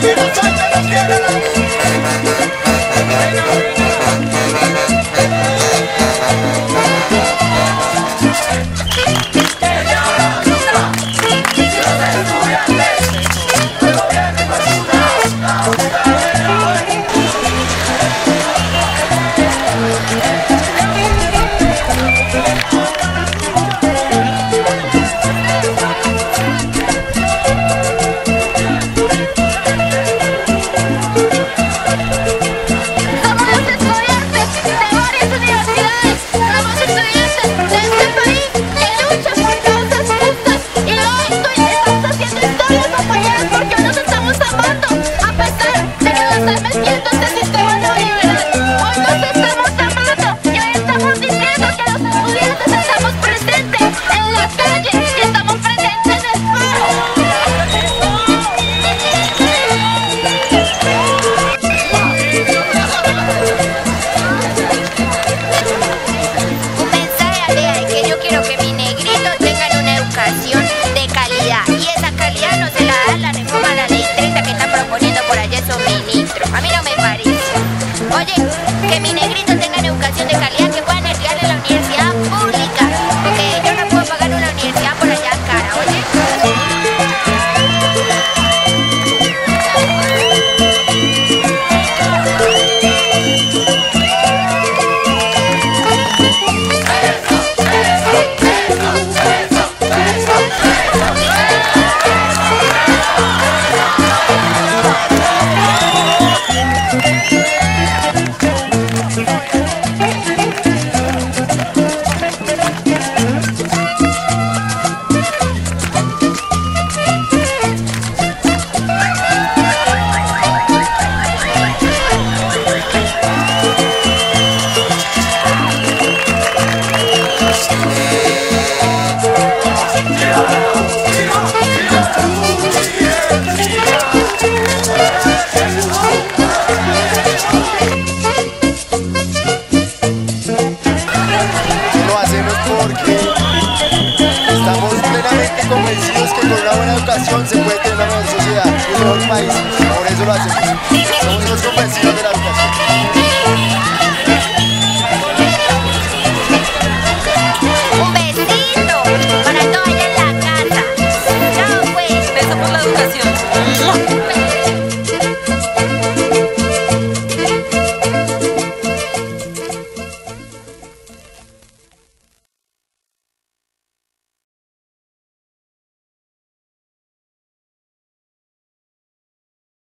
Give me a Hoy nos estamos amando hoy estamos diciendo que los estudiantes estamos presentes en las calles y estamos presentes en el... Pensar al día de que yo quiero que mi negrito tengan una educación de calidad y esa calidad no se la da la reforma a la ley 30 que están proponiendo por allá esos ministros. A mí no me parece. Oye, que mi Lo hacemos porque estamos plenamente convencidos que con una buena educación se puede tener una mejor sociedad, un mejor país, por eso lo hacemos.